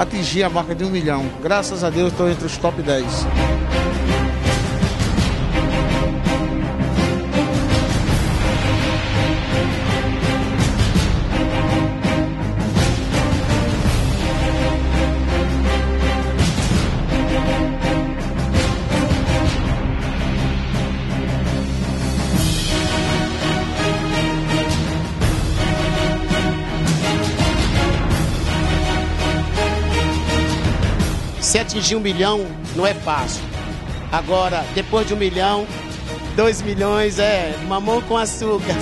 atingir a marca de um milhão. Graças a Deus estou entre os top 10. Se atingir um milhão não é fácil. Agora, depois de um milhão, dois milhões é mamão com açúcar.